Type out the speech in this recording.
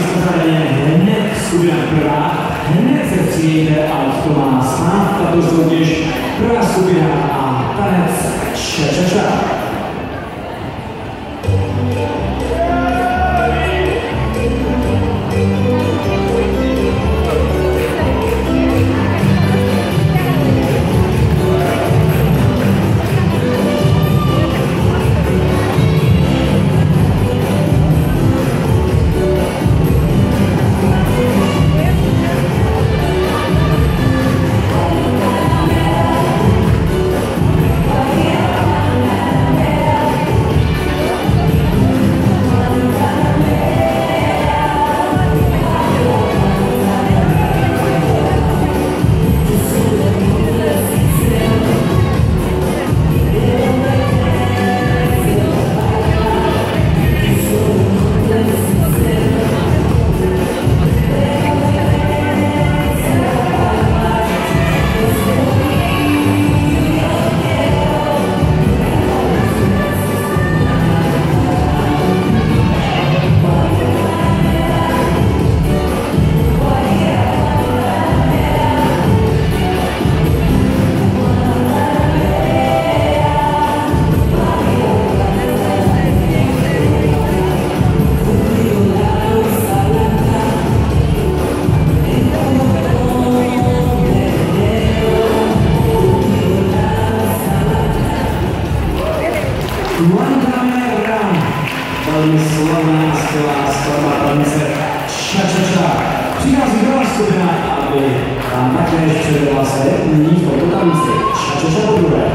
v pořadě hned skupina prvá, hned se stát tato soutěž prvá skupina a tanec ča-ča-ča. Guantanamera. Velmi slavná skvělá skladba tance Ča Ča Ča. Přichází skupina, aby vám také své nyní foto tance Ča Ča Ča po druhé.